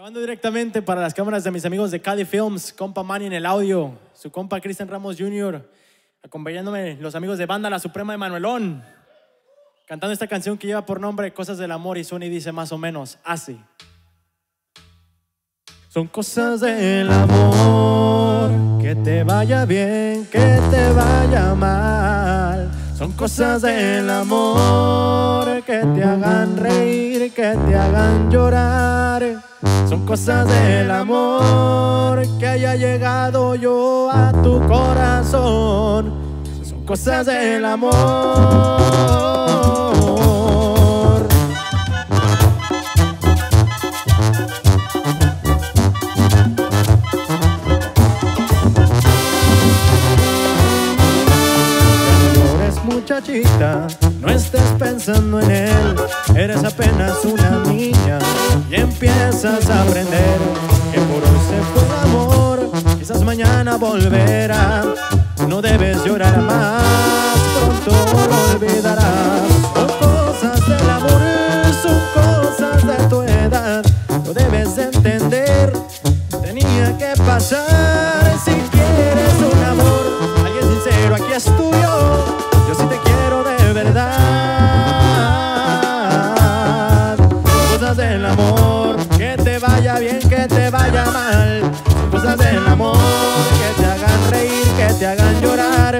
Grabando directamente para las cámaras de mis amigos de Cali Films, compa Manny en el audio, su compa Cristian Ramos Jr., acompañándome los amigos de Banda La Suprema de Manuelón, cantando esta canción que lleva por nombre Cosas del Amor y suena y dice más o menos así. Son cosas del amor, que te vaya bien, que te vaya mal. Son cosas del amor, que te hagan reír, que te hagan llorar. Son cosas del amor, que haya llegado yo a tu corazón. Son cosas del amor. Eres muchachita, no estés pensando en él, eres apenas una niña y empiezas a aprender que por hoy se fue el amor, quizás mañana volverá, no debes llorar más, pronto lo olvidarás. Son cosas del amor, son cosas de tu edad, lo debes de entender, tenía que pasar bien, que te vaya mal. Cosas del amor, que te hagan reír, que te hagan llorar.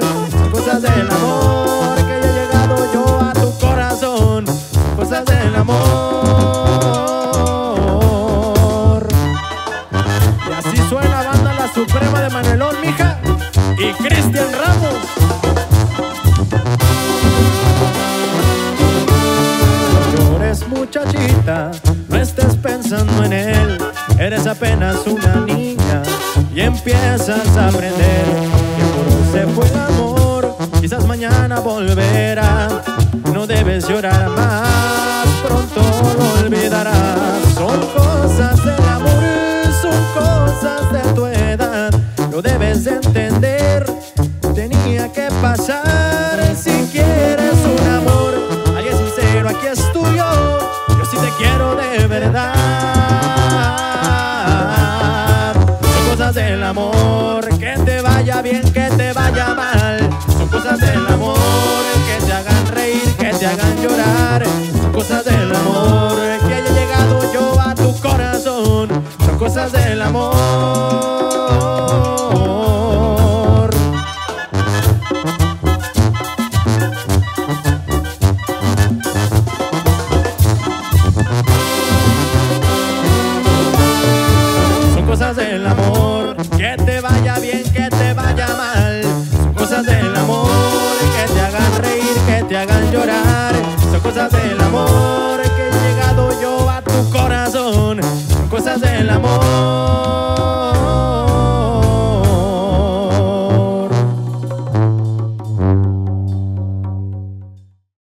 Cosas del amor, que haya llegado yo a tu corazón. Cosas del amor. Y así suena banda La Suprema de Manuelón, mija, y Cristian Ramos. No llores muchachita, no estés pensando en él, eres apenas una niña y empiezas a aprender que por se fue el amor, quizás mañana volverá, no debes llorar más, vaya bien, que te vaya mal. Son cosas del amor, que te hagan reír, que te hagan llorar. Son cosas del amor, que haya llegado yo a tu corazón. Son cosas del amor. Son cosas del amor, Del